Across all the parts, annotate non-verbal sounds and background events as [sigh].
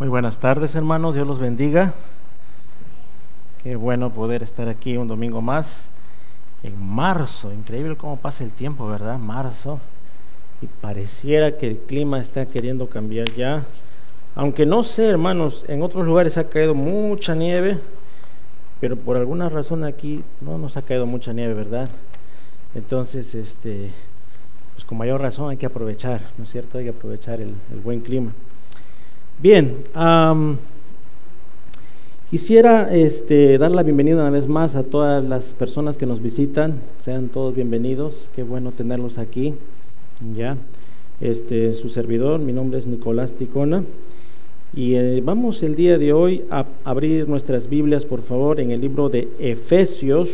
Muy buenas tardes, hermanos. Dios los bendiga. Qué bueno poder estar aquí un domingo más en marzo. Increíble cómo pasa el tiempo, ¿verdad? Marzo. Y pareciera que el clima está queriendo cambiar ya. Aunque no sé, hermanos, en otros lugares ha caído mucha nieve, pero por alguna razón aquí no nos ha caído mucha nieve, ¿verdad? Entonces, este, pues con mayor razón hay que aprovechar, ¿no es cierto? Hay que aprovechar el, el buen clima. Bien, quisiera este, dar la bienvenida una vez más a todas las personas que nos visitan. Sean todos bienvenidos. Qué bueno tenerlos aquí. Ya, este, su servidor, mi nombre es Nicolás Ticona. Y eh, vamos el día de hoy a abrir nuestras Biblias, por favor, en el libro de Efesios.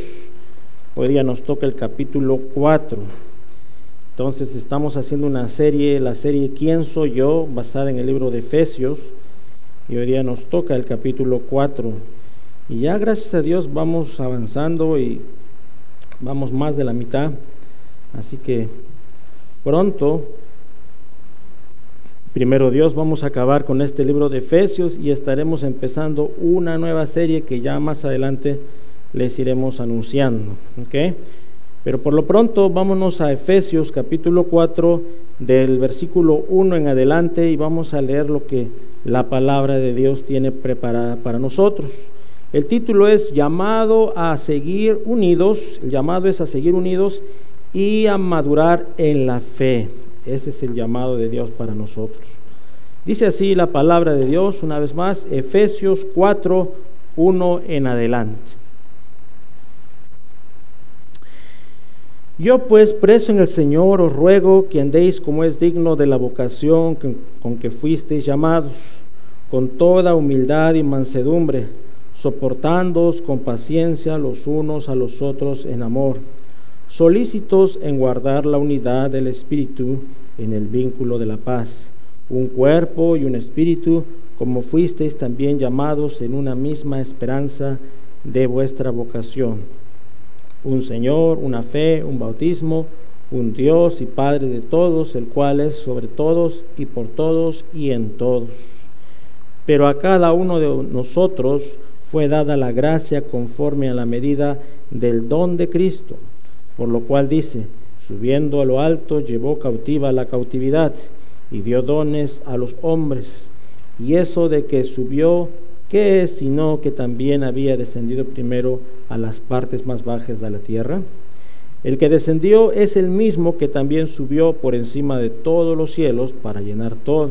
Hoy día nos toca el capítulo 4. Entonces estamos haciendo una serie, la serie ¿Quién soy yo? basada en el libro de Efesios. Y hoy día nos toca el capítulo 4. Y ya gracias a Dios vamos avanzando y vamos más de la mitad. Así que pronto, primero Dios, vamos a acabar con este libro de Efesios y estaremos empezando una nueva serie que ya más adelante les iremos anunciando. ¿okay? Pero por lo pronto vámonos a Efesios capítulo 4 del versículo 1 en adelante y vamos a leer lo que la palabra de Dios tiene preparada para nosotros. El título es llamado a seguir unidos, el llamado es a seguir unidos y a madurar en la fe. Ese es el llamado de Dios para nosotros. Dice así la palabra de Dios, una vez más, Efesios 4, 1 en adelante. Yo pues, preso en el Señor, os ruego que andéis como es digno de la vocación con que fuisteis llamados, con toda humildad y mansedumbre, soportándoos con paciencia los unos a los otros en amor, solícitos en guardar la unidad del Espíritu en el vínculo de la paz, un cuerpo y un espíritu, como fuisteis también llamados en una misma esperanza de vuestra vocación un Señor, una fe, un bautismo, un Dios y Padre de todos, el cual es sobre todos y por todos y en todos. Pero a cada uno de nosotros fue dada la gracia conforme a la medida del don de Cristo, por lo cual dice, subiendo a lo alto, llevó cautiva la cautividad y dio dones a los hombres. Y eso de que subió ¿Qué es sino que también había descendido primero a las partes más bajas de la tierra? El que descendió es el mismo que también subió por encima de todos los cielos para llenar todo.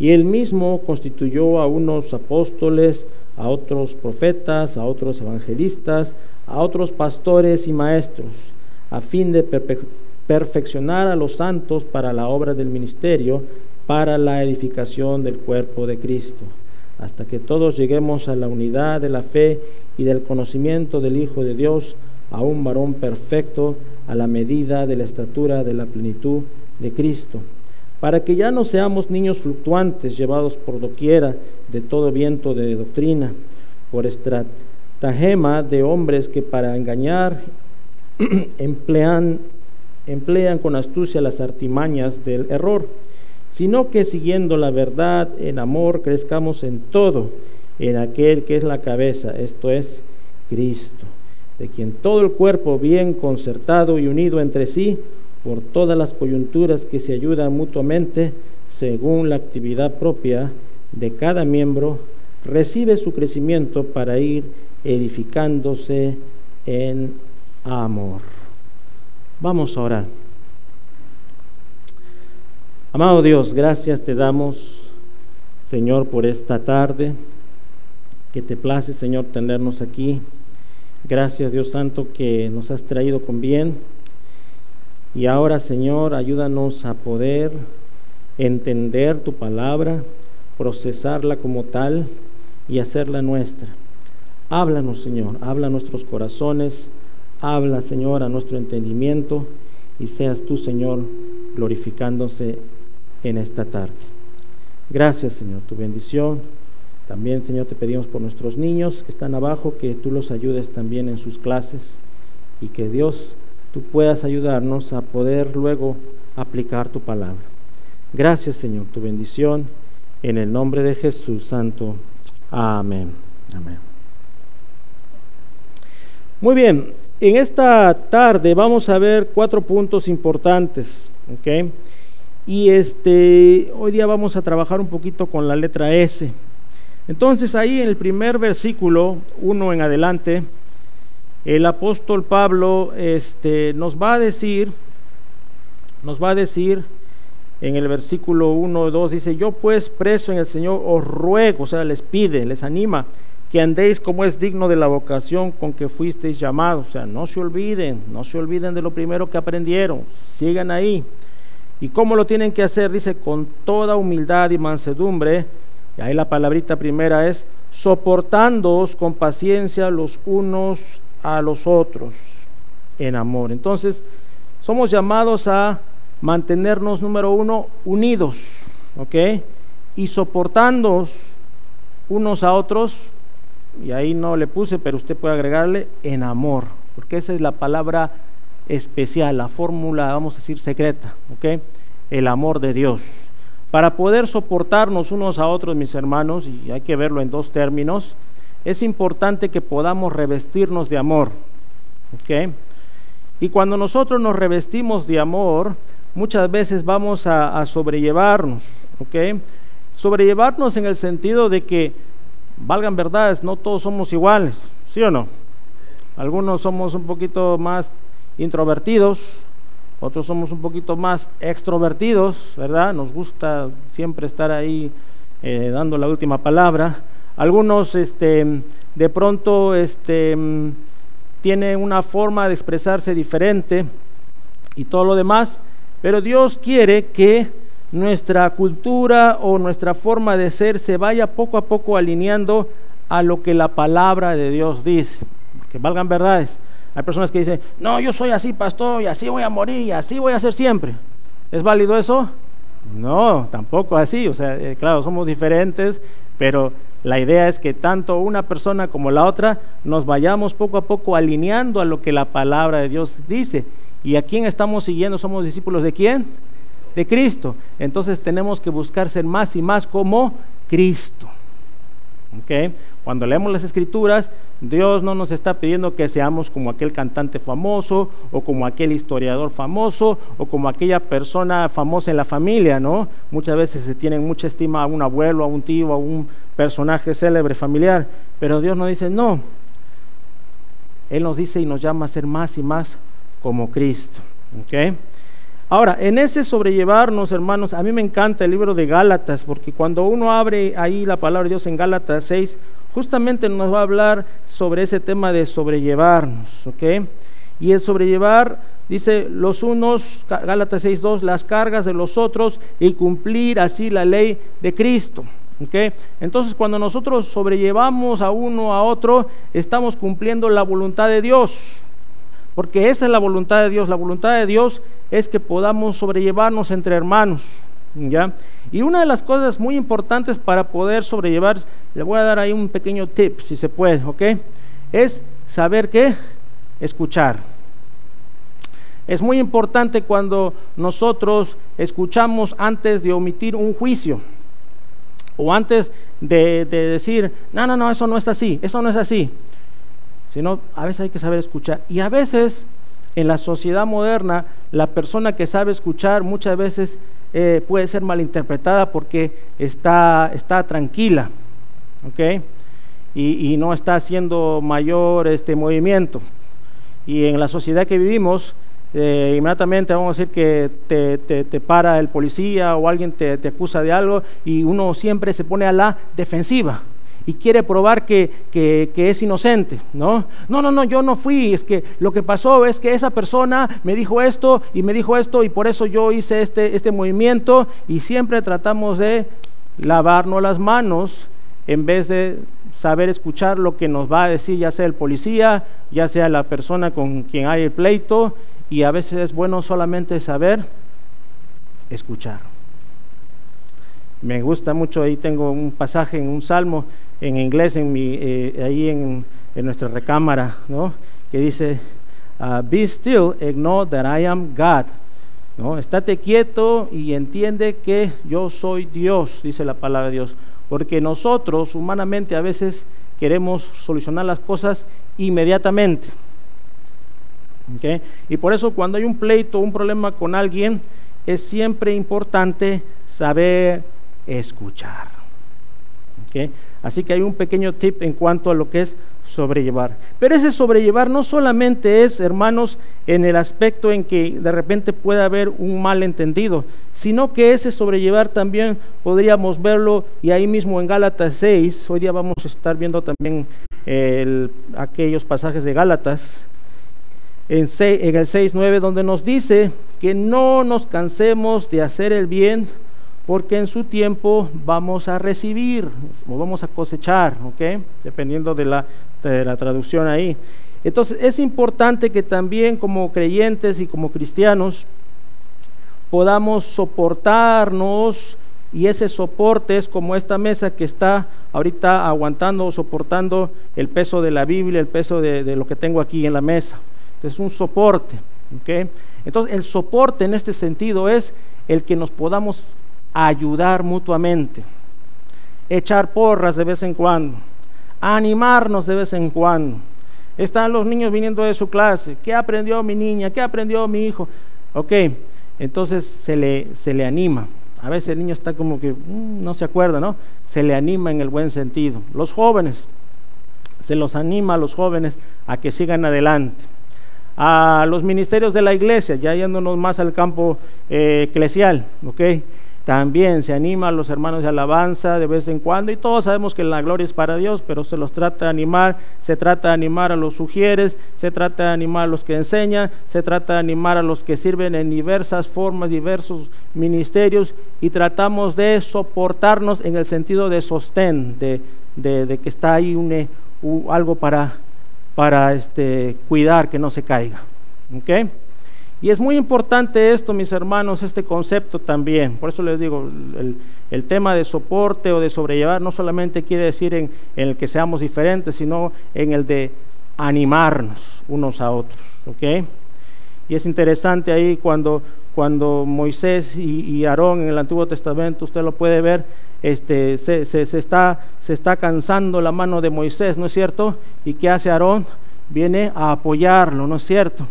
Y él mismo constituyó a unos apóstoles, a otros profetas, a otros evangelistas, a otros pastores y maestros, a fin de perfeccionar a los santos para la obra del ministerio, para la edificación del cuerpo de Cristo hasta que todos lleguemos a la unidad de la fe y del conocimiento del Hijo de Dios, a un varón perfecto, a la medida de la estatura de la plenitud de Cristo, para que ya no seamos niños fluctuantes llevados por doquiera de todo viento de doctrina, por estratagema de hombres que para engañar [clears throat] emplean, emplean con astucia las artimañas del error sino que siguiendo la verdad en amor crezcamos en todo, en aquel que es la cabeza, esto es Cristo, de quien todo el cuerpo bien concertado y unido entre sí, por todas las coyunturas que se ayudan mutuamente, según la actividad propia de cada miembro, recibe su crecimiento para ir edificándose en amor. Vamos a orar. Amado Dios, gracias te damos, Señor, por esta tarde, que te place, Señor, tenernos aquí. Gracias, Dios Santo, que nos has traído con bien. Y ahora, Señor, ayúdanos a poder entender tu palabra, procesarla como tal y hacerla nuestra. Háblanos, Señor, habla a nuestros corazones, habla, Señor, a nuestro entendimiento y seas tú, Señor, glorificándose en esta tarde. Gracias, Señor, tu bendición. También, Señor, te pedimos por nuestros niños que están abajo, que tú los ayudes también en sus clases y que Dios, tú puedas ayudarnos a poder luego aplicar tu palabra. Gracias, Señor, tu bendición En el nombre de Jesús Santo. Amén. Amén. Muy bien, en esta tarde vamos a ver cuatro puntos importantes. ¿okay? Y este, hoy día vamos a trabajar un poquito con la letra S. Entonces ahí en el primer versículo, uno en adelante, el apóstol Pablo este, nos va a decir, nos va a decir en el versículo 1 o 2, dice, yo pues preso en el Señor os ruego, o sea, les pide, les anima, que andéis como es digno de la vocación con que fuisteis llamados. O sea, no se olviden, no se olviden de lo primero que aprendieron, sigan ahí. ¿Y cómo lo tienen que hacer? Dice, con toda humildad y mansedumbre. Y ahí la palabrita primera es, soportándoos con paciencia los unos a los otros en amor. Entonces, somos llamados a mantenernos, número uno, unidos, ¿ok? Y soportándoos unos a otros, y ahí no le puse, pero usted puede agregarle en amor, porque esa es la palabra especial, la fórmula, vamos a decir, secreta, ¿ok? El amor de Dios. Para poder soportarnos unos a otros, mis hermanos, y hay que verlo en dos términos, es importante que podamos revestirnos de amor. ¿ok? Y cuando nosotros nos revestimos de amor, muchas veces vamos a, sobrellevarnos. ¿ok? Sobrellevarnos en el sentido de que, valgan verdades, no todos somos iguales, ¿sí o no? Algunos somos un poquito más introvertidos, otros somos un poquito más extrovertidos, ¿verdad? Nos gusta siempre estar ahí eh, dando la última palabra. Algunos este, de pronto este, tienen una forma de expresarse diferente y todo lo demás, pero Dios quiere que nuestra cultura o nuestra forma de ser se vaya poco a poco alineando a lo que la palabra de Dios dice. Que valgan verdades. Hay personas que dicen, no, yo soy así, pastor, y así voy a morir, y así voy a ser siempre. ¿Es válido eso? No, tampoco así. O sea, eh, claro, somos diferentes, pero la idea es que tanto una persona como la otra nos vayamos poco a poco alineando a lo que la palabra de Dios dice. ¿Y a quién estamos siguiendo? ¿Somos discípulos de quién? De Cristo. Entonces tenemos que buscar ser más y más como Cristo. ¿Okay? Cuando leemos las escrituras, Dios no nos está pidiendo que seamos como aquel cantante famoso o como aquel historiador famoso o como aquella persona famosa en la familia, ¿no? Muchas veces se tienen mucha estima a un abuelo, a un tío, a un personaje célebre familiar, pero Dios nos dice, no. Él nos dice y nos llama a ser más y más como Cristo, ¿ok? Ahora, en ese sobrellevarnos, hermanos, a mí me encanta el libro de Gálatas, porque cuando uno abre ahí la palabra de Dios en Gálatas 6, justamente nos va a hablar sobre ese tema de sobrellevarnos, ¿ok? Y el sobrellevar, dice los unos, Gálatas 6.2, las cargas de los otros y cumplir así la ley de Cristo. ¿ok? Entonces cuando nosotros sobrellevamos a uno a otro, estamos cumpliendo la voluntad de Dios. Porque esa es la voluntad de Dios. La voluntad de Dios es que podamos sobrellevarnos entre hermanos. ¿ya? Y una de las cosas muy importantes para poder sobrellevar, le voy a dar ahí un pequeño tip, si se puede, ¿ok? Es saber qué, escuchar. Es muy importante cuando nosotros escuchamos antes de omitir un juicio o antes de, de decir, no, no, no, eso no es así, eso no es así. Sino a veces hay que saber escuchar. Y a veces en la sociedad moderna, la persona que sabe escuchar muchas veces eh, puede ser malinterpretada porque está, está tranquila, ¿ok? Y, no está haciendo mayor este movimiento. Y en la sociedad que vivimos, eh, inmediatamente vamos a decir que te, te, para el policía o alguien te, te acusa de algo y uno siempre se pone a la defensiva y quiere probar que, es inocente, ¿no? No, no, no, yo no fui, es que lo que pasó es que esa persona me dijo esto y me dijo esto y por eso yo hice este, este movimiento y siempre tratamos de lavarnos las manos en vez de saber escuchar lo que nos va a decir ya sea el policía, ya sea la persona con quien hay el pleito y a veces es bueno solamente saber escuchar. Me gusta mucho, ahí tengo un pasaje en un salmo en inglés en mi, eh, ahí en, nuestra recámara, ¿no? que dice, uh, Be still, ignore that I am God. ¿no? Estate quieto y entiende que yo soy Dios, dice la palabra de Dios. Porque nosotros humanamente a veces queremos solucionar las cosas inmediatamente. Y por eso cuando hay un pleito, un problema con alguien, es siempre importante saber escuchar. Así que hay un pequeño tip en cuanto a lo que es sobrellevar. Pero ese sobrellevar no solamente es, hermanos, en el aspecto en que de repente puede haber un malentendido, sino que ese sobrellevar también podríamos verlo y ahí mismo en Gálatas 6, hoy día vamos a estar viendo también aquellos pasajes de Gálatas, en, en el 6.9, donde nos dice que no nos cansemos de hacer el bien, porque en su tiempo vamos a recibir o vamos a cosechar, ¿ok? Dependiendo de la, de la traducción ahí. Entonces es importante que también como creyentes y como cristianos podamos soportarnos y ese soporte es como esta mesa que está ahorita aguantando o soportando el peso de la Biblia, el peso de, lo que tengo aquí en la mesa. Es un soporte. ¿ok? Entonces el soporte en este sentido es el que nos podamos ayudar mutuamente, echar porras de vez en cuando, animarnos de vez en cuando. Están los niños viniendo de su clase. ¿Qué aprendió mi niña? ¿Qué aprendió mi hijo? Ok, entonces se le, se le anima. A veces el niño está como que mm, no se acuerda, ¿no? Se le anima en el buen sentido. Los jóvenes, se los anima a los jóvenes a que sigan adelante. A los ministerios de la iglesia, ya yéndonos más al campo eh, eclesial, ¿ok? También se anima a los hermanos de alabanza de vez en cuando y todos sabemos que la gloria es para Dios, pero se los trata de animar, se trata de animar a los sugieres, se trata de animar a los que enseñan, se trata de animar a los que sirven en diversas formas, diversos ministerios y tratamos de soportarnos en el sentido de sostén, de, que está ahí un, algo para, para este, cuidar que no se caiga. ¿okay? Y es muy importante esto, mis hermanos, este concepto también. Por eso les digo, el, tema de soporte o de sobrellevar no solamente quiere decir en, el que seamos diferentes, sino en el de animarnos unos a otros. ¿ok? Y es interesante ahí cuando, cuando Moisés y, Aarón en el Antiguo Testamento, usted lo puede ver, este, se, se, está, se está cansando la mano de Moisés, ¿no es cierto? ¿Y qué hace Aarón? Viene a apoyarlo, ¿no es cierto?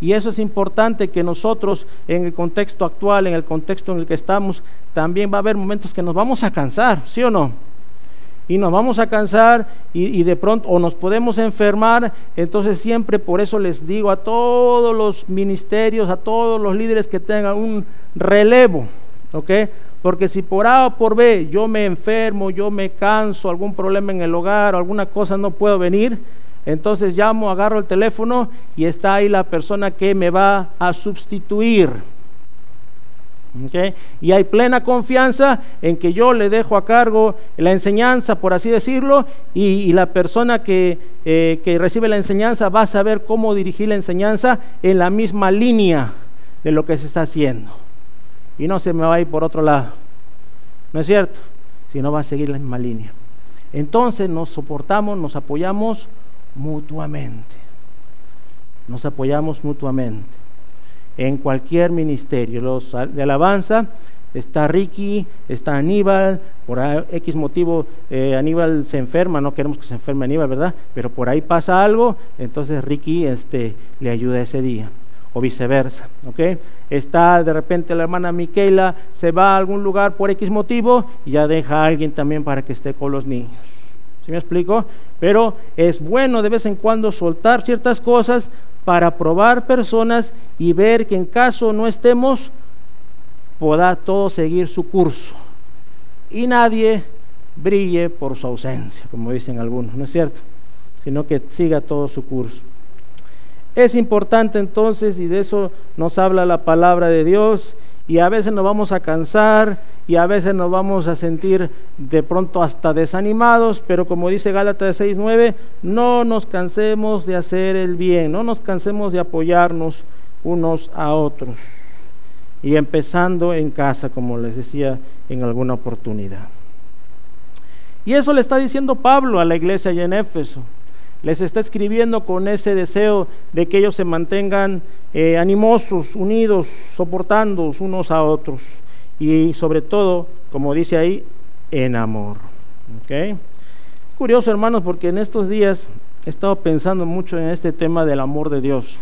Y eso es importante que nosotros en el contexto actual, en el contexto en el que estamos, también va a haber momentos que nos vamos a cansar, ¿sí o no? Y nos vamos a cansar y, de pronto o nos podemos enfermar. Entonces siempre por eso les digo a todos los ministerios, a todos los líderes que tengan un relevo, ¿ok? Porque si por A o por B yo me enfermo, yo me canso, algún problema en el hogar, alguna cosa no puedo venir, entonces llamo, agarro el teléfono y está ahí la persona que me va a sustituir. Y hay plena confianza en que yo le dejo a cargo la enseñanza, por así decirlo, y, la persona que, eh, que recibe la enseñanza va a saber cómo dirigir la enseñanza en la misma línea de lo que se está haciendo. Y no se me va a ir por otro lado. ¿No es cierto? Sino va a seguir la misma línea. Entonces nos soportamos, nos apoyamos mutuamente. Nos apoyamos mutuamente. En cualquier ministerio, los de alabanza, está Ricky, está Aníbal, por X motivo eh, Aníbal se enferma, no queremos que se enferme Aníbal, ¿verdad? Pero por ahí pasa algo, entonces Ricky este, le ayuda ese día, o viceversa, ¿ok? Está de repente la hermana Miquela, se va a algún lugar por X motivo y ya deja a alguien también para que esté con los niños. ¿Sí me explico? Pero es bueno de vez en cuando soltar ciertas cosas para probar personas y ver que en caso no estemos, pueda todo seguir su curso. Y nadie brille por su ausencia, como dicen algunos, ¿no es cierto? Sino que siga todo su curso. Es importante entonces, y de eso nos habla la palabra de Dios, y a veces nos vamos a cansar y a veces nos vamos a sentir de pronto hasta desanimados, pero como dice Gálatas 6:9, no nos cansemos de hacer el bien, no nos cansemos de apoyarnos unos a otros. Y empezando en casa, como les decía en alguna oportunidad. Y eso le está diciendo Pablo a la iglesia allá en Éfeso. Les está escribiendo con ese deseo de que ellos se mantengan eh, animosos, unidos, soportando unos a otros y sobre todo, como dice ahí, en amor. ¿Okay? Curioso, hermanos, porque en estos días he estado pensando mucho en este tema del amor de Dios.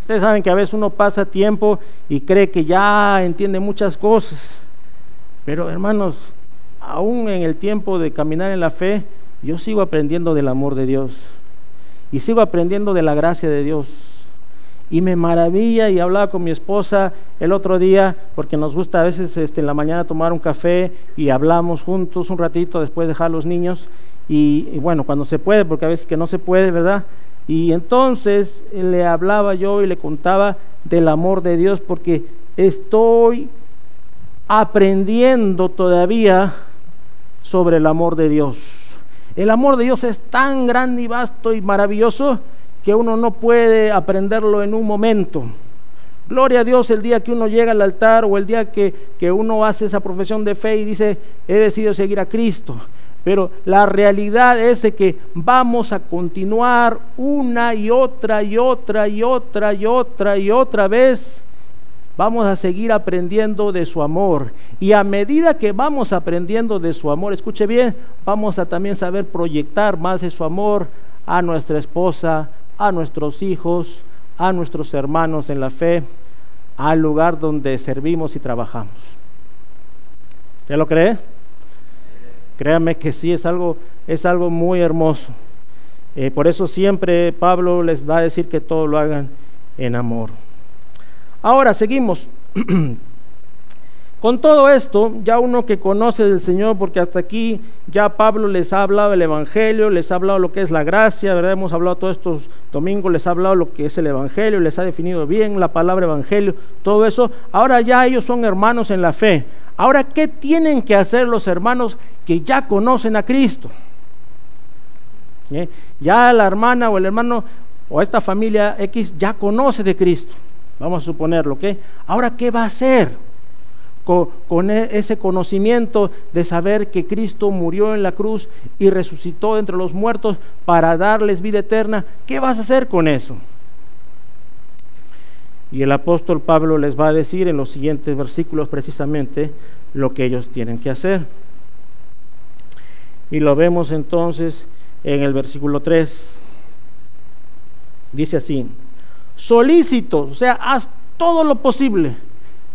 Ustedes saben que a veces uno pasa tiempo y cree que ya entiende muchas cosas, pero hermanos, aún en el tiempo de caminar en la fe, yo sigo aprendiendo del amor de Dios y sigo aprendiendo de la gracia de Dios. Y me maravilla y hablaba con mi esposa el otro día, porque nos gusta a veces este, en la mañana tomar un café y hablamos juntos un ratito después de dejar a los niños. Y, y, bueno, cuando se puede, porque a veces que no se puede, ¿verdad? Y entonces le hablaba yo y le contaba del amor de Dios, porque estoy aprendiendo todavía sobre el amor de Dios. El amor de Dios es tan grande y vasto y maravilloso que uno no puede aprenderlo en un momento. Gloria a Dios el día que uno llega al altar o el día que, que uno hace esa profesión de fe y dice, he decidido seguir a Cristo. Pero la realidad es de que vamos a continuar una y otra y otra y otra y otra y otra vez. Vamos a seguir aprendiendo de su amor. Y a medida que vamos aprendiendo de su amor, escuche bien, vamos a también saber proyectar más de su amor a nuestra esposa, a nuestros hijos, a nuestros hermanos en la fe, al lugar donde servimos y trabajamos. ¿Ya lo cree? Créame que sí, es algo, es algo muy hermoso. Eh, por eso siempre Pablo les va a decir que todo lo hagan en amor. Ahora seguimos. [clears throat] Con todo esto, ya uno que conoce del Señor, porque hasta aquí ya Pablo les ha hablado el Evangelio, les ha hablado lo que es la gracia, ¿verdad? Hemos hablado todos estos domingos, les ha hablado lo que es el Evangelio, les ha definido bien la palabra Evangelio, todo eso. Ahora ya ellos son hermanos en la fe. Ahora, ¿qué tienen que hacer los hermanos que ya conocen a Cristo? ¿Eh? Ya la hermana o el hermano o esta familia X ya conoce de Cristo, vamos a suponerlo, ¿ok? Ahora, ¿qué va a hacer? con, e, ese conocimiento de saber que Cristo murió en la cruz y resucitó entre los muertos para darles vida eterna, ¿qué vas a hacer con eso? Y el apóstol Pablo les va a decir en los siguientes versículos precisamente lo que ellos tienen que hacer. Y lo vemos entonces en el versículo 3. Dice así, solícitos, o sea, haz todo lo posible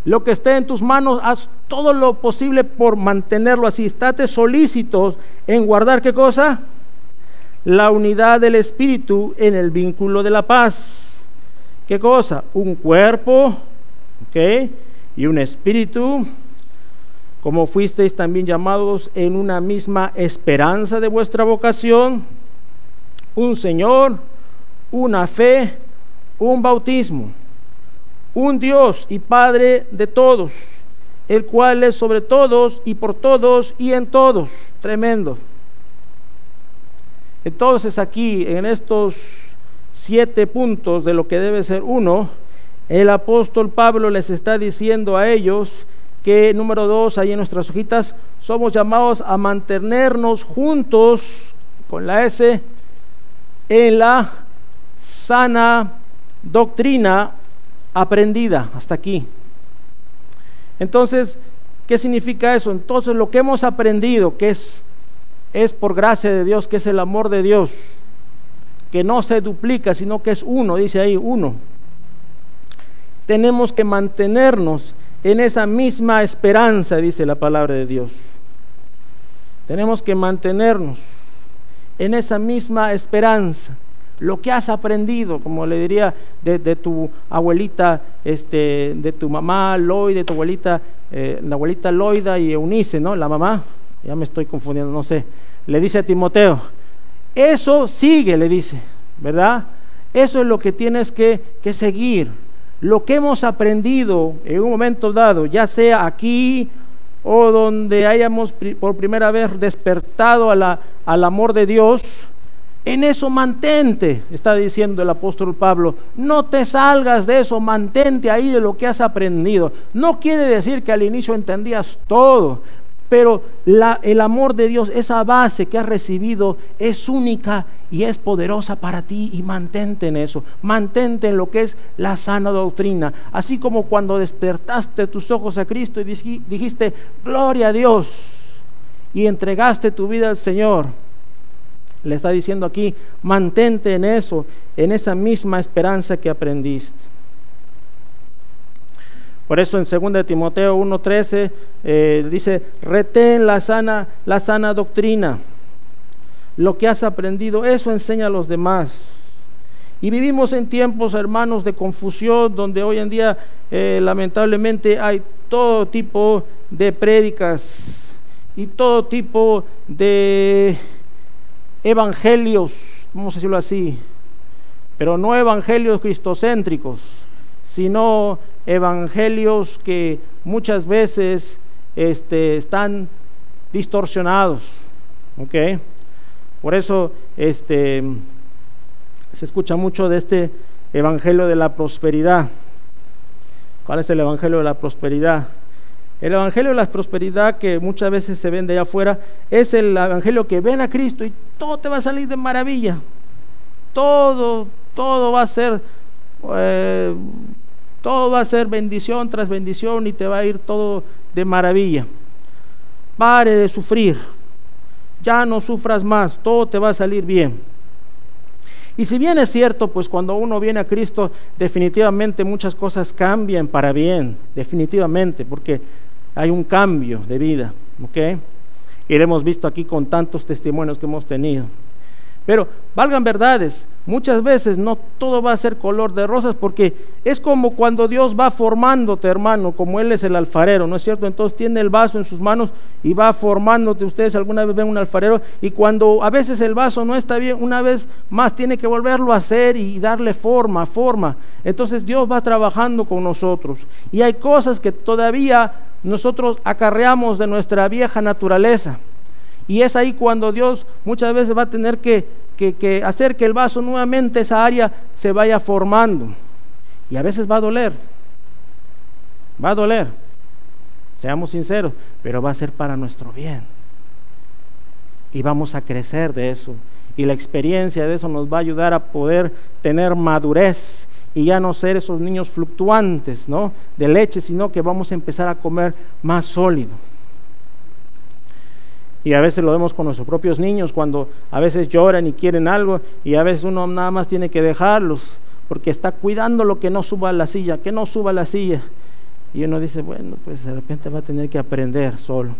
lo que esté en tus manos, haz todo lo posible por mantenerlo así. Estate solícitos en guardar qué cosa? La unidad del espíritu en el vínculo de la paz. ¿Qué cosa? Un cuerpo, ¿ok? Y un espíritu, como fuisteis también llamados en una misma esperanza de vuestra vocación, un Señor, una fe, un bautismo un Dios y Padre de todos, el cual es sobre todos y por todos y en todos. Tremendo. Entonces aquí, en estos siete puntos de lo que debe ser uno, el apóstol Pablo les está diciendo a ellos que, número dos, ahí en nuestras hojitas, somos llamados a mantenernos juntos con la S en la sana doctrina aprendida hasta aquí. Entonces, ¿qué significa eso? Entonces, lo que hemos aprendido, que es, es por gracia de Dios, que es el amor de Dios, que no se duplica, sino que es uno, dice ahí, uno. Tenemos que mantenernos en esa misma esperanza, dice la palabra de Dios. Tenemos que mantenernos en esa misma esperanza lo que has aprendido, como le diría de, tu abuelita, este, de tu mamá Loida, de tu abuelita, eh, la abuelita Loida y Eunice, ¿no? La mamá, ya me estoy confundiendo, no sé. Le dice a Timoteo, eso sigue, le dice, ¿verdad? Eso es lo que tienes que, que seguir. Lo que hemos aprendido en un momento dado, ya sea aquí o donde hayamos por primera vez despertado al amor de Dios, en eso mantente, está diciendo el apóstol Pablo. No te salgas de eso, mantente ahí de lo que has aprendido. No quiere decir que al inicio entendías todo, pero el amor de Dios, esa base que has recibido, es única y es poderosa para ti y mantente en eso, mantente en lo que es la sana doctrina, así como cuando despertaste tus ojos a Cristo y dijiste, gloria a Dios, y entregaste tu vida al Señor. Le está diciendo aquí, mantente en eso, en esa misma esperanza que aprendiste. Por eso en 2 Timoteo 1:13 eh, dice, retén la sana, la sana doctrina. Lo que has aprendido, eso enseña a los demás. Y vivimos en tiempos, hermanos, de confusión, donde hoy en día eh, lamentablemente hay todo tipo de prédicas y todo tipo de evangelios, vamos a decirlo así, pero no evangelios cristocéntricos, sino evangelios que muchas veces este, están distorsionados. ¿ok? Por eso este, se escucha mucho de este evangelio de la prosperidad. ¿Cuál es el evangelio de la prosperidad? El evangelio de la prosperidad que muchas veces se vende allá afuera es el evangelio que ven a Cristo y todo te va a salir de maravilla. Todo, todo va a ser, eh, todo va a ser bendición tras bendición y te va a ir todo de maravilla. Pare de sufrir. Ya no sufras más, todo te va a salir bien. Y si bien es cierto, pues cuando uno viene a Cristo, definitivamente muchas cosas cambian para bien, definitivamente, porque hay un cambio de vida, ¿ok? Y lo hemos visto aquí con tantos testimonios que hemos tenido. Pero valgan verdades, muchas veces no todo va a ser color de rosas porque es como cuando Dios va formándote, hermano, como Él es el alfarero, ¿no es cierto? Entonces tiene el vaso en sus manos y va formándote. Ustedes alguna vez ven un alfarero y cuando a veces el vaso no está bien, una vez más tiene que volverlo a hacer y darle forma, forma. Entonces Dios va trabajando con nosotros. Y hay cosas que todavía nosotros acarreamos de nuestra vieja naturaleza. Y es ahí cuando Dios muchas veces va a tener que, hacer que el vaso nuevamente, esa área, se vaya formando. Y a veces va a doler. Va a doler. Seamos sinceros, pero va a ser para nuestro bien. Y vamos a crecer de eso. Y la experiencia de eso nos va a ayudar a poder tener madurez y ya no ser esos niños fluctuantes, ¿no? De leche, sino que vamos a empezar a comer más sólido. Y a veces lo vemos con nuestros propios niños cuando a veces lloran y quieren algo y a veces uno nada más tiene que dejarlos porque está cuidando lo que no suba a la silla, que no suba a la silla. Y uno dice, bueno, pues de repente va a tener que aprender solo.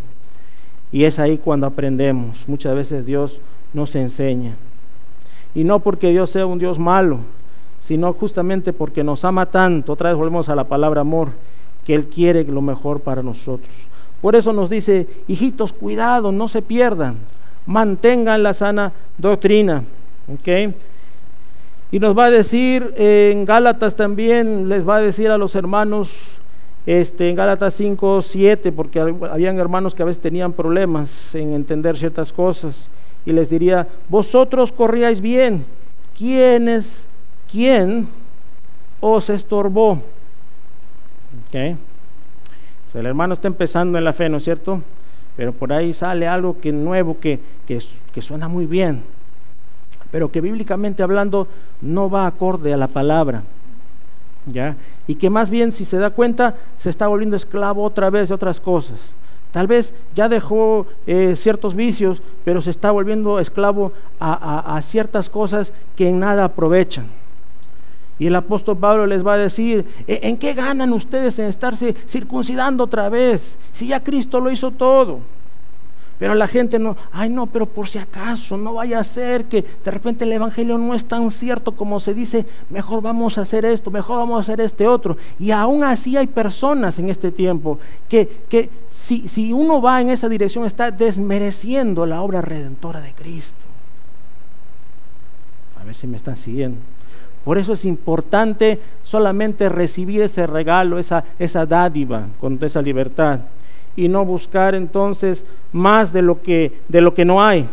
Y es ahí cuando aprendemos. Muchas veces Dios nos enseña. Y no porque Dios sea un Dios malo, sino justamente porque nos ama tanto. Otra vez volvemos a la palabra amor, que Él quiere lo mejor para nosotros. Por eso nos dice, hijitos, cuidado, no se pierdan, mantengan la sana doctrina. ¿okay? Y nos va a decir en Gálatas también, les va a decir a los hermanos, este, en Gálatas 5, 7, porque habían hermanos que a veces tenían problemas en entender ciertas cosas, y les diría, vosotros corríais bien, ¿quién es, quién os estorbó? ¿Okay? el hermano está empezando en la fe, ¿no es cierto? Pero por ahí sale algo que nuevo, que, que, que suena muy bien, pero que bíblicamente hablando no va acorde a la palabra. ¿Ya? Y que más bien, si se da cuenta, se está volviendo esclavo otra vez de otras cosas. Tal vez ya dejó eh, ciertos vicios, pero se está volviendo esclavo a, a ciertas cosas que en nada aprovechan. Y el apóstol Pablo les va a decir, ¿E-, ¿en qué ganan ustedes en estarse circuncidando otra vez? Si ya Cristo lo hizo todo. Pero la gente no, ay no, pero por si acaso, no vaya a ser que de repente el Evangelio no es tan cierto como se dice, mejor vamos a hacer esto, mejor vamos a hacer este otro. Y aún así hay personas en este tiempo que, que si, si uno va en esa dirección está desmereciendo la obra redentora de Cristo. A ver si me están siguiendo. Por eso es importante solamente recibir ese regalo, esa, esa dádiva con esa libertad y no buscar entonces más de lo que, de lo que no hay.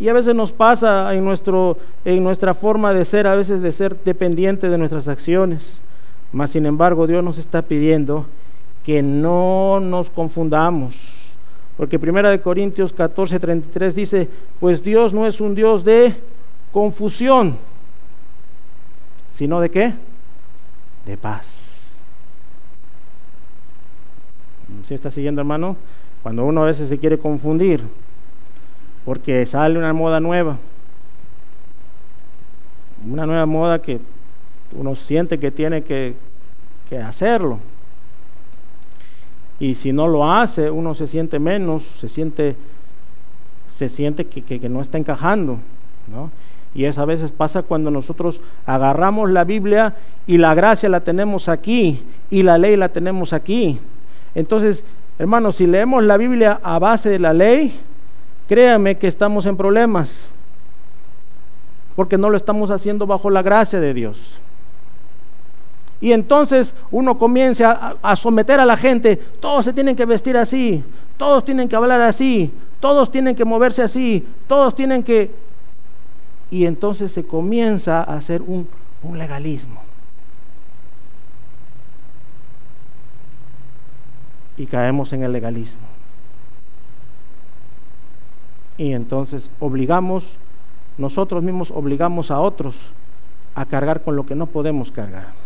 Y a veces nos pasa en, nuestro, en nuestra forma de ser, a veces de ser dependiente de nuestras acciones. Mas sin embargo, Dios nos está pidiendo que no nos confundamos. Porque Primera de Corintios 14, 33 dice, pues Dios no es un Dios de confusión, sino de qué? De paz. ¿Sí está siguiendo, hermano? Cuando uno a veces se quiere confundir, porque sale una moda nueva, una nueva moda que uno siente que tiene que, que hacerlo. Y si no lo hace, uno se siente menos, se siente, se siente que, que, que no está encajando. ¿no? Y eso a veces pasa cuando nosotros agarramos la Biblia y la gracia la tenemos aquí y la ley la tenemos aquí. Entonces, hermanos, si leemos la Biblia a base de la ley, créanme que estamos en problemas, porque no lo estamos haciendo bajo la gracia de Dios. Y entonces uno comienza a, someter a la gente, todos se tienen que vestir así, todos tienen que hablar así, todos tienen que moverse así, todos tienen que... Y entonces se comienza a hacer un, un legalismo. Y caemos en el legalismo. Y entonces obligamos, nosotros mismos obligamos a otros a cargar con lo que no podemos cargar.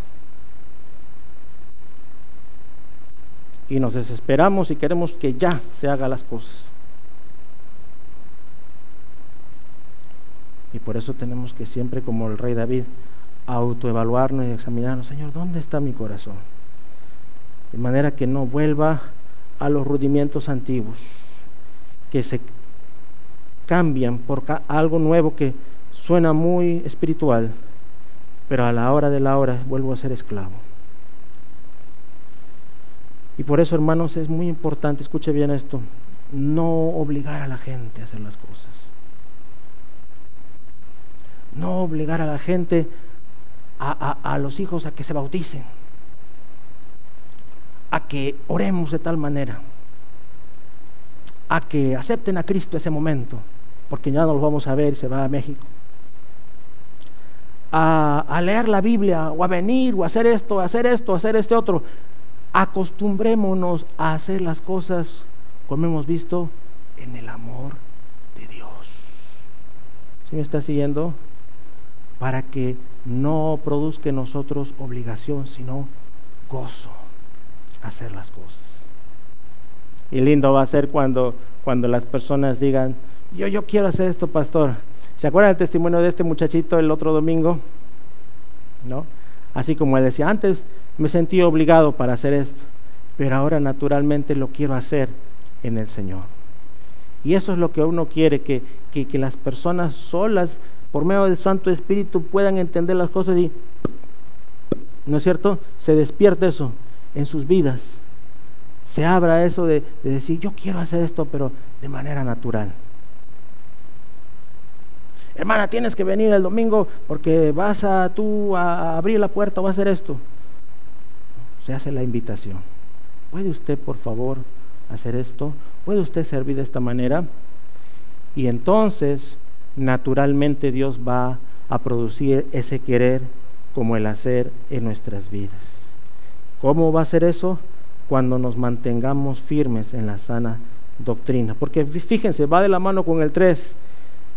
y nos desesperamos y queremos que ya se hagan las cosas. Y por eso tenemos que siempre, como el rey David, autoevaluarnos y examinarnos, Señor, ¿dónde está mi corazón? De manera que no vuelva a los rudimentos antiguos, que se cambian por algo nuevo que suena muy espiritual, pero a la hora de la hora vuelvo a ser esclavo. Y por eso, hermanos, es muy importante, escuche bien esto, no obligar a la gente a hacer las cosas. No obligar a la gente, a, a los hijos, a que se bauticen, a que oremos de tal manera, a que acepten a Cristo ese momento, porque ya no los vamos a ver se va a México. A, a, leer la Biblia o a venir o a hacer esto, a hacer esto, a hacer este otro acostumbrémonos a hacer las cosas como hemos visto en el amor de Dios. ¿Sí me está siguiendo? Para que no produzca en nosotros obligación, sino gozo hacer las cosas. Y lindo va a ser cuando, cuando las personas digan, yo, yo quiero hacer esto, pastor. ¿Se acuerdan del testimonio de este muchachito el otro domingo? ¿No? Así como él decía, antes me sentí obligado para hacer esto, pero ahora naturalmente lo quiero hacer en el Señor. Y eso es lo que uno quiere, que, que, las personas solas, por medio del Santo Espíritu, puedan entender las cosas y, ¿no es cierto? Se despierta eso en sus vidas. Se abra eso de, de decir, yo quiero hacer esto, pero de manera natural. Hermana, tienes que venir el domingo porque vas a tú a abrir la puerta o a hacer esto se hace la invitación. ¿Puede usted, por favor, hacer esto? ¿Puede usted servir de esta manera? Y entonces, naturalmente, Dios va a producir ese querer como el hacer en nuestras vidas. ¿Cómo va a ser eso? Cuando nos mantengamos firmes en la sana doctrina. Porque fíjense, va de la mano con el 3.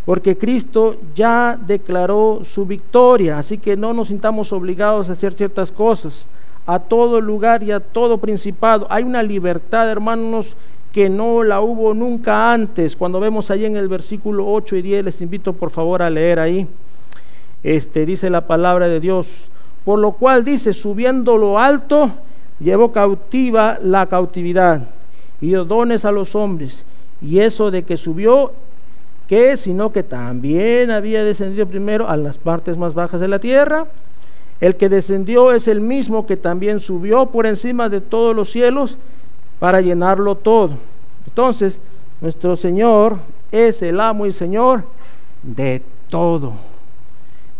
Porque Cristo ya declaró su victoria, así que no nos sintamos obligados a hacer ciertas cosas a todo lugar y a todo principado. Hay una libertad, hermanos, que no la hubo nunca antes. Cuando vemos ahí en el versículo 8 y 10, les invito por favor a leer ahí. Este dice la palabra de Dios, por lo cual dice, subiendo lo alto, llevó cautiva la cautividad y dio dones a los hombres. Y eso de que subió, ¿qué? Sino que también había descendido primero a las partes más bajas de la tierra el que descendió es el mismo que también subió por encima de todos los cielos para llenarlo todo. Entonces, nuestro Señor es el amo y Señor de todo,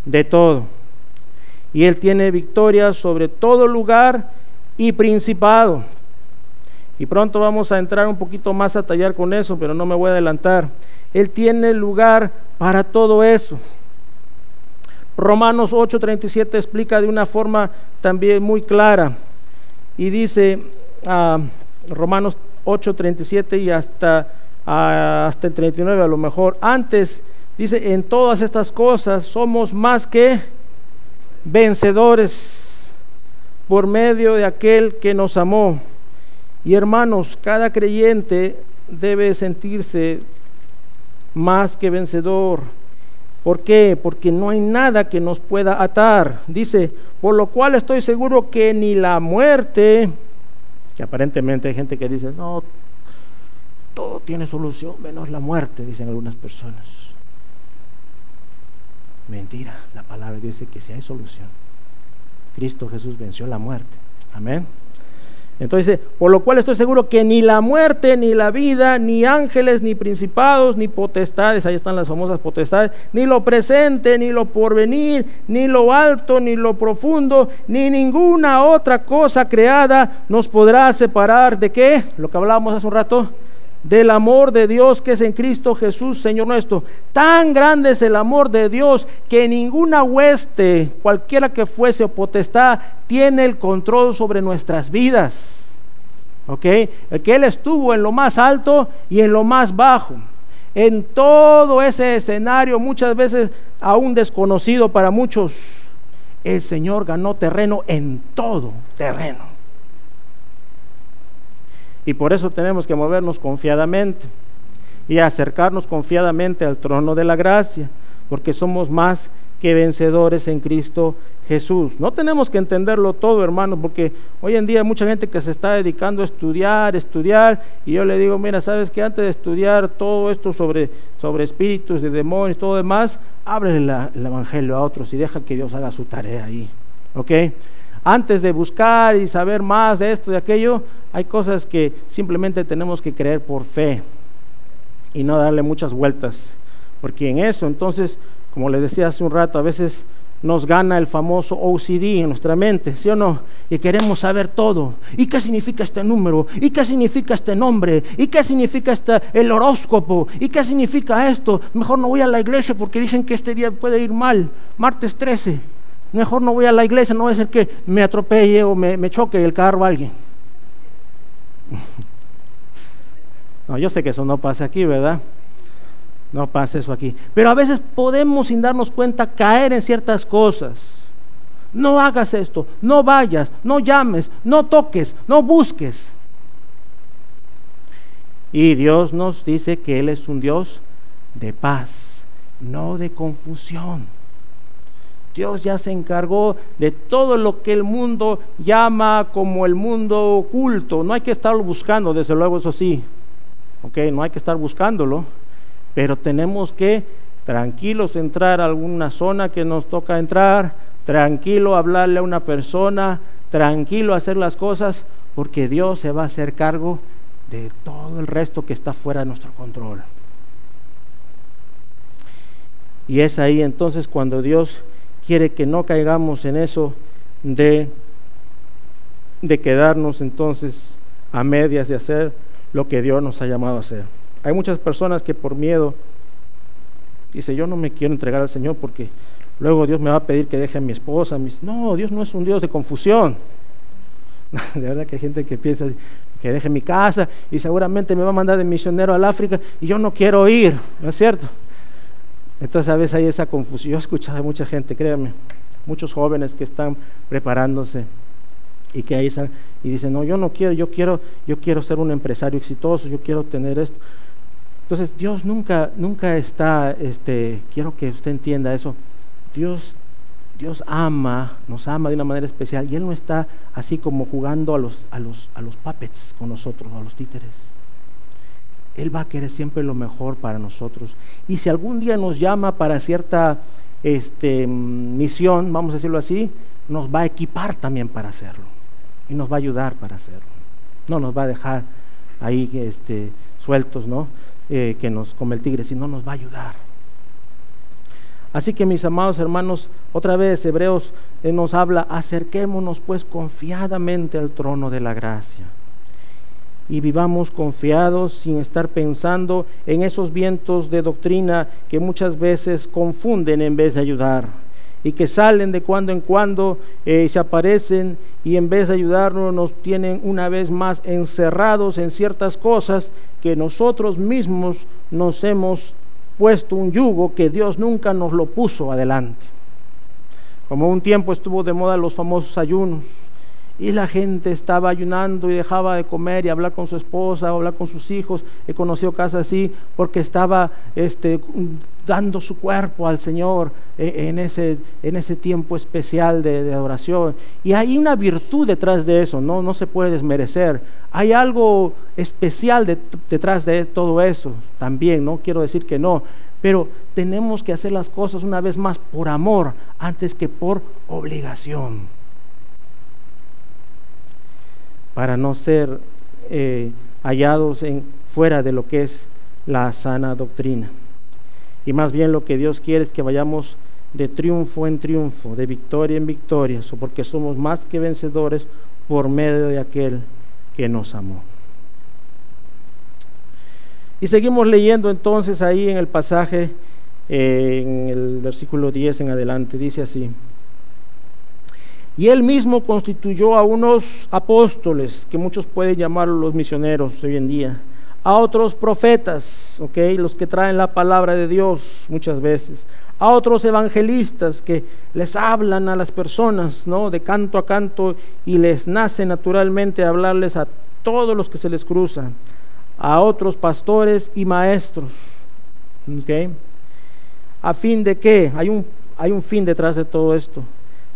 de todo. Y Él tiene victoria sobre todo lugar y principado. Y pronto vamos a entrar un poquito más a tallar con eso, pero no me voy a adelantar. Él tiene lugar para todo eso. Romanos 8:37 explica de una forma también muy clara y dice, a Romanos 8, 37 y hasta, hasta el 39 a lo mejor. Antes dice, en todas estas cosas somos más que vencedores por medio de aquel que nos amó. Y hermanos, cada creyente debe sentirse más que vencedor. ¿Por qué? Porque no hay nada que nos pueda atar. Dice, por lo cual estoy seguro que ni la muerte, que aparentemente hay gente que dice, no, todo tiene solución menos la muerte, dicen algunas personas. Mentira, la palabra dice que si hay solución. Cristo Jesús venció la muerte. Amén. Entonces, por lo cual estoy seguro que ni la muerte, ni la vida, ni ángeles, ni principados, ni potestades, ahí están las famosas potestades, ni lo presente, ni lo porvenir, ni lo alto, ni lo profundo, ni ninguna otra cosa creada nos podrá separar de qué? Lo que hablábamos hace un rato, del amor de Dios que es en Cristo Jesús, Señor nuestro. Tan grande es el amor de Dios que ninguna hueste, cualquiera que fuese o potestad, tiene el control sobre nuestras vidas. ¿Ok? El que Él estuvo en lo más alto y en lo más bajo. En todo ese escenario, muchas veces aún desconocido para muchos, el Señor ganó terreno en todo terreno. Y por eso tenemos que movernos confiadamente y acercarnos confiadamente al trono de la gracia, porque somos más que vencedores en Cristo Jesús. No tenemos que entenderlo todo, hermano, porque hoy en día hay mucha gente que se está dedicando a estudiar, estudiar, y yo le digo, mira, sabes que antes de estudiar todo esto sobre, sobre espíritus, de demonios, todo demás, abre el Evangelio a otros y deja que Dios haga su tarea ahí. ¿Ok? Antes de buscar y saber más de esto, de aquello, hay cosas que simplemente tenemos que creer por fe y no darle muchas vueltas. Porque en eso, entonces, como les decía hace un rato, a veces nos gana el famoso OCD en nuestra mente, ¿sí o no? Y queremos saber todo. ¿Y qué significa este número? ¿Y qué significa este nombre? ¿Y qué significa este, el horóscopo? ¿Y qué significa esto? Mejor no voy a la iglesia porque dicen que este día puede ir mal. Martes 13. Mejor no voy a la iglesia, no voy a ser que me atropelle o me, choque el carro a alguien. [laughs] No, yo sé que eso no pasa aquí, ¿verdad? No pasa eso aquí. Pero a veces podemos, sin darnos cuenta, caer en ciertas cosas. No hagas esto, no vayas, no llames, no toques, no busques. Y Dios nos dice que Él es un Dios de paz, no de confusión. Dios ya se encargó de todo lo que el mundo llama como el mundo oculto. No hay que estarlo buscando, desde luego, eso sí. Ok, no hay que estar buscándolo, pero tenemos que tranquilos entrar a alguna zona que nos toca entrar, tranquilo hablarle a una persona, tranquilo hacer las cosas, porque Dios se va a hacer cargo de todo el resto que está fuera de nuestro control. Y es ahí entonces cuando Dios quiere que no caigamos en eso de, de quedarnos entonces a medias de hacer lo que Dios nos ha llamado a hacer. Hay muchas personas que por miedo dice yo no me quiero entregar al Señor porque luego Dios me va a pedir que deje a mi esposa. Mis... No, Dios no es un Dios de confusión. [laughs] De verdad que hay gente que piensa que deje mi casa y seguramente me va a mandar de misionero al África y yo no quiero ir, ¿no es cierto? Entonces a veces hay esa confusión. Yo he escuchado a mucha gente, créanme, muchos jóvenes que están preparándose y que ahí y dicen, no, yo no quiero, yo quiero, yo quiero ser un empresario exitoso, yo quiero tener esto. Entonces Dios nunca, nunca está, este, quiero que usted entienda eso. Dios, Dios ama, nos ama de una manera especial y Él no está así como jugando a los, a los, a los puppets con nosotros, a los títeres. Él va a querer siempre lo mejor para nosotros. Y si algún día nos llama para cierta este, misión, vamos a decirlo así, nos va a equipar también para hacerlo. Y nos va a ayudar para hacerlo. No nos va a dejar ahí este, sueltos, ¿no? Eh, que nos come el tigre, sino nos va a ayudar. Así que mis amados hermanos, otra vez Hebreos eh, nos habla, acerquémonos pues confiadamente al trono de la gracia y vivamos confiados sin estar pensando en esos vientos de doctrina que muchas veces confunden en vez de ayudar. y que salen de cuando en cuando eh, se aparecen y en vez de ayudarnos nos tienen una vez más encerrados en ciertas cosas que nosotros mismos nos hemos puesto un yugo que Dios nunca nos lo puso adelante. Como un tiempo estuvo de moda los famosos ayunos y la gente estaba ayunando y dejaba de comer y hablar con su esposa, o hablar con sus hijos. He conocido casas así porque estaba este, dando su cuerpo al Señor en ese, en ese tiempo especial de, de, adoración. Y hay una virtud detrás de eso, no, no se puede desmerecer. Hay algo especial detrás de todo eso también, no quiero decir que no, pero tenemos que hacer las cosas una vez más por amor antes que por obligación para no ser eh, hallados en, fuera de lo que es la sana doctrina. Y más bien lo que Dios quiere es que vayamos de triunfo en triunfo, de victoria en victoria, porque somos más que vencedores por medio de aquel que nos amó. Y seguimos leyendo entonces ahí en el pasaje, eh, en el versículo 10 en adelante, dice así. Y él mismo constituyó a unos apóstoles, que muchos pueden llamarlos los misioneros hoy en día, a otros profetas, ¿ok? los que traen la palabra de Dios muchas veces, a otros evangelistas que les hablan a las personas, ¿no? De canto a canto y les nace naturalmente hablarles a todos los que se les cruzan, a otros pastores y maestros. A fin de qué? Hay un, hay un fin detrás de todo esto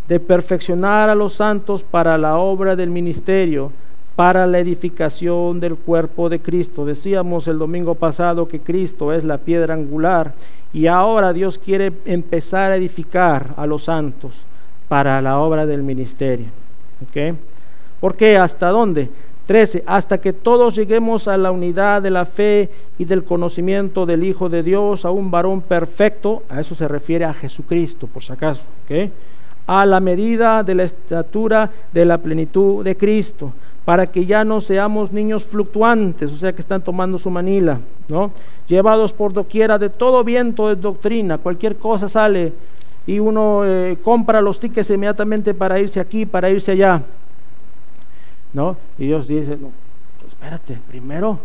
de perfeccionar a los santos para la obra del ministerio, para la edificación del cuerpo de Cristo. Decíamos el domingo pasado que Cristo es la piedra angular y ahora Dios quiere empezar a edificar a los santos para la obra del ministerio. ¿Okay? ¿Por qué? ¿Hasta dónde? 13. Hasta que todos lleguemos a la unidad de la fe y del conocimiento del Hijo de Dios, a un varón perfecto, a eso se refiere a Jesucristo, por si acaso. ¿okay? A la medida de la estatura de la plenitud de Cristo, para que ya no seamos niños fluctuantes, o sea que están tomando su manila, ¿no? Llevados por doquiera de todo viento de doctrina, cualquier cosa sale y uno eh, compra los tickets inmediatamente para irse aquí, para irse allá, ¿no? Y Dios dice, no, pues espérate, primero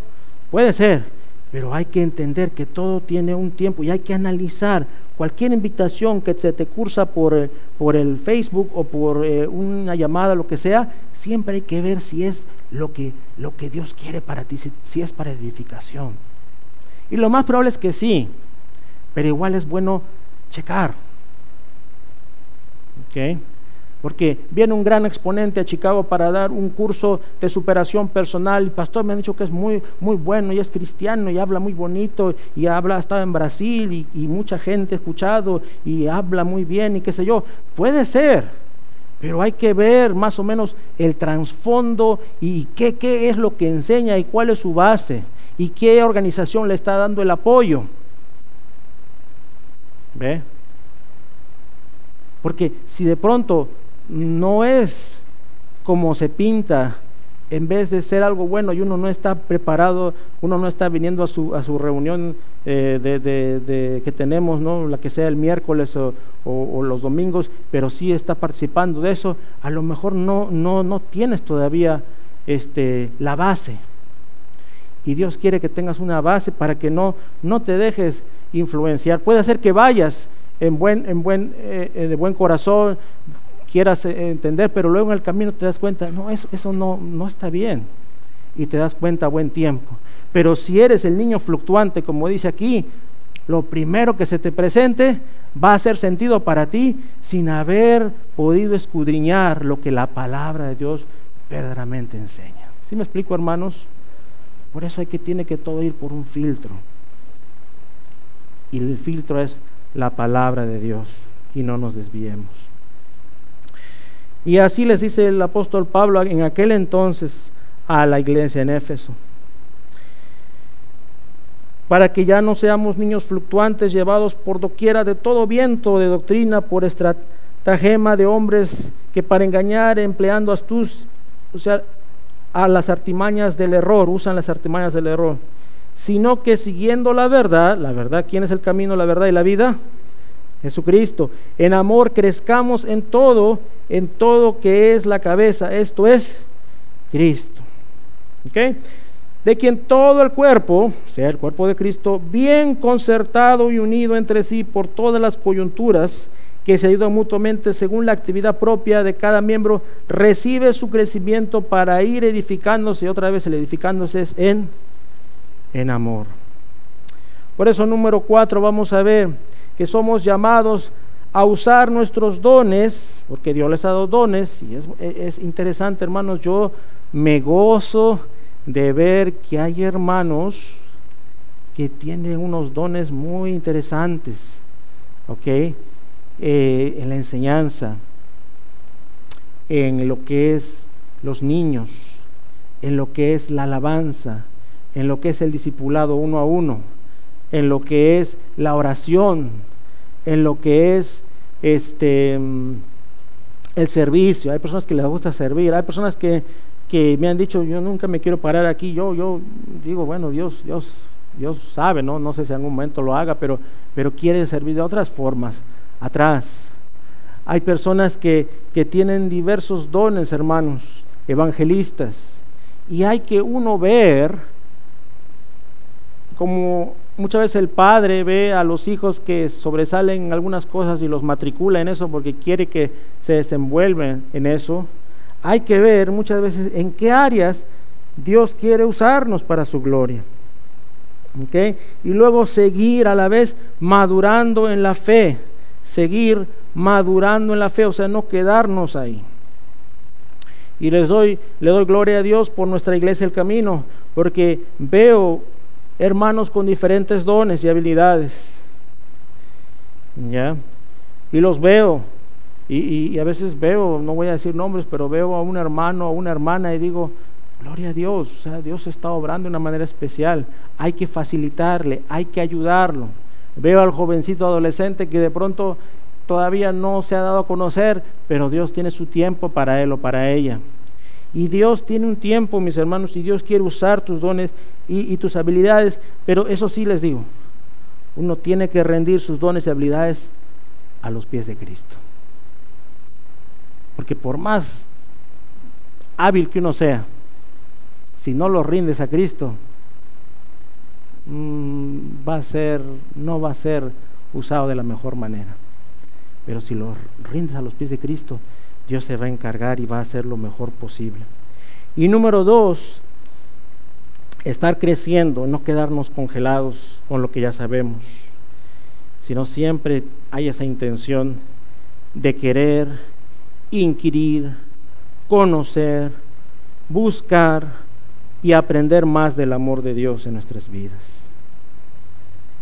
puede ser, pero hay que entender que todo tiene un tiempo y hay que analizar cualquier invitación que se te cursa por, eh, por el Facebook o por eh, una llamada, lo que sea, siempre hay que ver si es lo que, lo que Dios quiere para ti, si, si es para edificación. Y lo más probable es que sí, pero igual es bueno checar. ¿ok?, porque viene un gran exponente a Chicago para dar un curso de superación personal. El pastor me ha dicho que es muy, muy bueno y es cristiano y habla muy bonito y habla, ha estado en Brasil y, y mucha gente ha escuchado y habla muy bien y qué sé yo. Puede ser, pero hay que ver más o menos el trasfondo y qué, qué es lo que enseña y cuál es su base y qué organización le está dando el apoyo. ¿Ve? Porque si de pronto no es como se pinta, en vez de ser algo bueno y uno no está preparado, uno no está viniendo a su, a su reunión eh, de, que tenemos, ¿no? la que sea el miércoles o, los domingos, pero sí está participando de eso, a lo mejor no, no, no tienes todavía este, la base. Y Dios quiere que tengas una base para que no, no te dejes influenciar. Puede ser que vayas en buen, en buen, eh, eh, de buen corazón, quieras eh, entender, pero luego en el camino te das cuenta, no, eso, eso no, no está bien. Y te das cuenta a buen tiempo. Pero si eres el niño fluctuante, como dice aquí, lo primero que se te presente va a ser sentido para ti sin haber podido escudriñar lo que la palabra de Dios verdaderamente enseña. ¿Sí me explico, hermanos? Por eso hay que tiene que todo ir por un filtro. Y el filtro es la palabra de Dios y no nos desviemos. Y así les dice el apóstol Pablo en aquel entonces a la iglesia en Éfeso. Para que ya no seamos niños fluctuantes llevados por doquiera de todo viento de doctrina, por estratagema de hombres que para engañar, empleando astucia, o sea, a las artimañas del error, usan las artimañas del error, sino que siguiendo la verdad, la verdad, ¿quién es el camino, la verdad y la vida? Jesucristo. En amor crezcamos en todo, en todo que es la cabeza, esto es Cristo. ¿Ok? De quien todo el cuerpo, sea el cuerpo de Cristo, bien concertado y unido entre sí por todas las coyunturas, que se ayudan mutuamente según la actividad propia de cada miembro, recibe su crecimiento para ir edificándose, y otra vez el edificándose es en, en amor. Por eso, número cuatro, vamos a ver que somos llamados a usar nuestros dones, porque Dios les ha dado dones, y es, es interesante, hermanos, yo me gozo de ver que hay hermanos que tienen unos dones muy interesantes, ¿ok? Eh, en la enseñanza, en lo que es los niños, en lo que es la alabanza, en lo que es el discipulado uno a uno, en lo que es la oración, en lo que es este el servicio. Hay personas que les gusta servir, hay personas que, que me han dicho, yo nunca me quiero parar aquí. Yo, yo digo, bueno, Dios, Dios, Dios sabe, ¿no? No sé si en algún momento lo haga, pero, pero quiere servir de otras formas, atrás. Hay personas que, que tienen diversos dones, hermanos, evangelistas, y hay que uno ver como muchas veces el padre ve a los hijos que sobresalen en algunas cosas y los matricula en eso porque quiere que se desenvuelven en eso. Hay que ver muchas veces en qué áreas Dios quiere usarnos para su gloria. Y luego seguir a la vez madurando en la fe, seguir madurando en la fe, o sea, no quedarnos ahí. Y les doy, le doy gloria a Dios por nuestra iglesia El Camino, porque veo hermanos con diferentes dones y habilidades. ¿Ya? Y los veo. Y, a veces veo, no voy a decir nombres, pero veo a un hermano, a una hermana y digo, gloria a Dios, o sea, Dios está obrando de una manera especial. Hay que facilitarle, hay que ayudarlo. Veo al jovencito adolescente que de pronto todavía no se ha dado a conocer, pero Dios tiene su tiempo para él o para ella. Y Dios tiene un tiempo, mis hermanos, y Dios quiere usar tus dones y, tus habilidades, pero eso sí les digo, uno tiene que rendir sus dones y habilidades a los pies de Cristo. Porque por más hábil que uno sea, si no lo rindes a Cristo, mm, va a ser, no va a ser usado de la mejor manera. Pero si lo rindes a los pies de Cristo, Dios se va a encargar y va a hacer lo mejor posible. Y número dos, estar creciendo, no quedarnos congelados con lo que ya sabemos, sino siempre hay esa intención de querer, inquirir, conocer, buscar y aprender más del amor de Dios en nuestras vidas.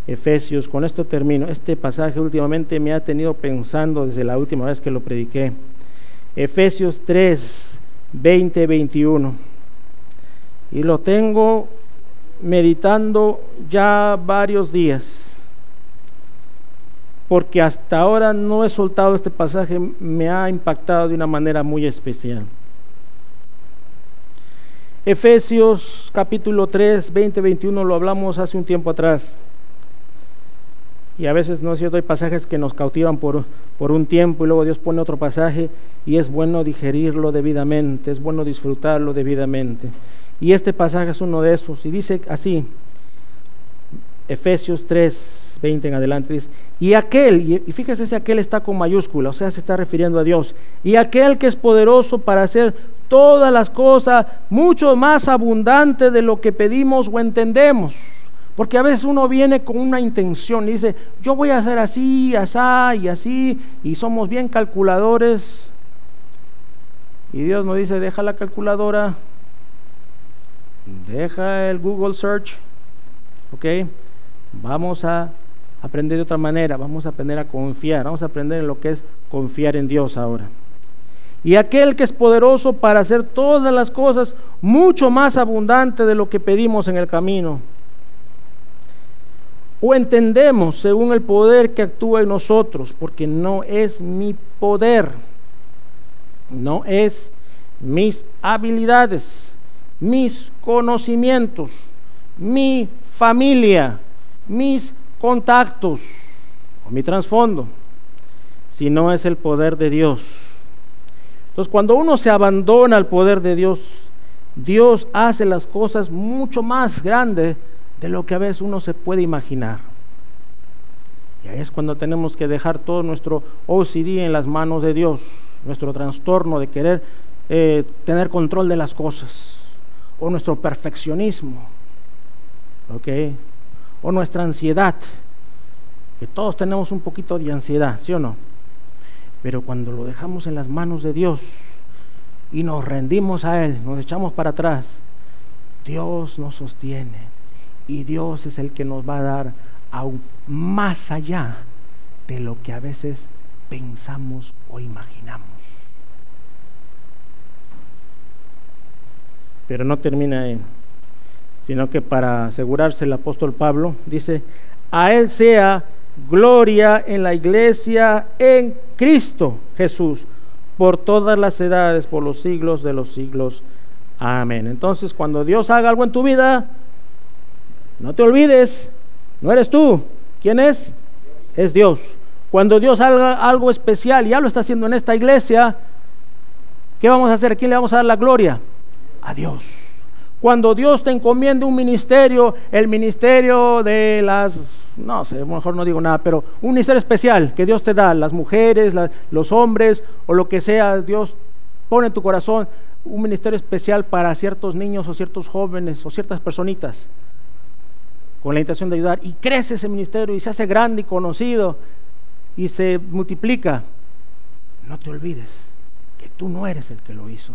Efesios, con esto termino. Este pasaje últimamente me ha tenido pensando desde la última vez que lo prediqué. Efesios 3, 20, 21. Y lo tengo meditando ya varios días, porque hasta ahora no he soltado este pasaje, me ha impactado de una manera muy especial. Efesios capítulo 3, 20, 21 lo hablamos hace un tiempo atrás. Y a veces, ¿no es cierto? Hay pasajes que nos cautivan por, por un tiempo y luego Dios pone otro pasaje y es bueno digerirlo debidamente, es bueno disfrutarlo debidamente. Y este pasaje es uno de esos. Y dice así, Efesios 3, 20 en adelante, dice, y aquel, y fíjese si aquel está con mayúscula, o sea, se está refiriendo a Dios, y aquel que es poderoso para hacer todas las cosas mucho más abundante de lo que pedimos o entendemos porque a veces uno viene con una intención y dice, yo voy a hacer así, así y así, y somos bien calculadores. Y Dios nos dice, deja la calculadora, deja el Google Search, ¿ok? Vamos a aprender de otra manera, vamos a aprender a confiar, vamos a aprender en lo que es confiar en Dios ahora. Y aquel que es poderoso para hacer todas las cosas mucho más abundante de lo que pedimos en el camino o entendemos según el poder que actúa en nosotros, porque no es mi poder, no es mis habilidades, mis conocimientos, mi familia, mis contactos o mi trasfondo. sino es el poder de Dios. Entonces, cuando uno se abandona al poder de Dios, Dios hace las cosas mucho más grandes de lo que a veces uno se puede imaginar. Y ahí es cuando tenemos que dejar todo nuestro OCD en las manos de Dios, nuestro trastorno de querer eh, tener control de las cosas, o nuestro perfeccionismo. O nuestra ansiedad, que todos tenemos un poquito de ansiedad, ¿sí o no? Pero cuando lo dejamos en las manos de Dios y nos rendimos a Él, nos echamos para atrás, Dios nos sostiene y Dios es el que nos va a dar aún más allá de lo que a veces pensamos o imaginamos. Pero no termina ahí, sino que para asegurarse el apóstol Pablo dice, a Él sea gloria en la iglesia en Cristo Jesús, por todas las edades, por los siglos de los siglos. Amén. Entonces, cuando Dios haga algo en tu vida, no te olvides, no eres tú. ¿Quién es? Es Dios. Cuando Dios haga algo especial, ya lo está haciendo en esta iglesia, ¿qué vamos a hacer? ¿A quién le vamos a dar la gloria? A Dios. Cuando Dios te encomienda un ministerio, el ministerio de las, no sé, mejor no digo nada, pero un ministerio especial que Dios te da, las mujeres, los hombres o lo que sea, Dios pone en tu corazón un ministerio especial para ciertos niños o ciertos jóvenes o ciertas personitas con la intención de ayudar y crece ese ministerio y se hace grande y conocido y se multiplica. No te olvides que tú no eres el que lo hizo.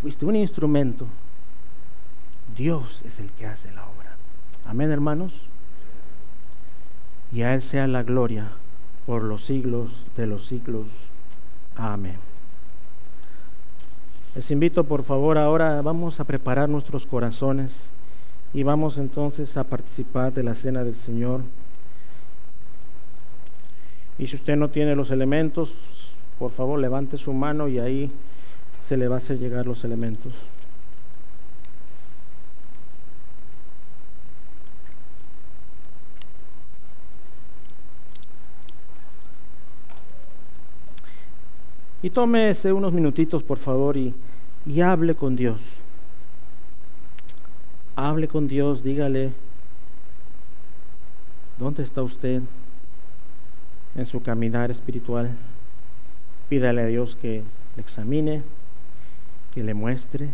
Fuiste un instrumento Dios es el que hace la obra. Amén, hermanos. Y a Él sea la gloria por los siglos de los siglos. Amén. Les invito, por favor, ahora vamos a preparar nuestros corazones y vamos entonces a participar de la cena del Señor. Y si usted no tiene los elementos, por favor, levante su mano y ahí se le va a hacer llegar los elementos. Y tómese unos minutitos, por favor, y, y hable con Dios. Hable con Dios, dígale, ¿dónde está usted en su caminar espiritual? Pídale a Dios que le examine, que le muestre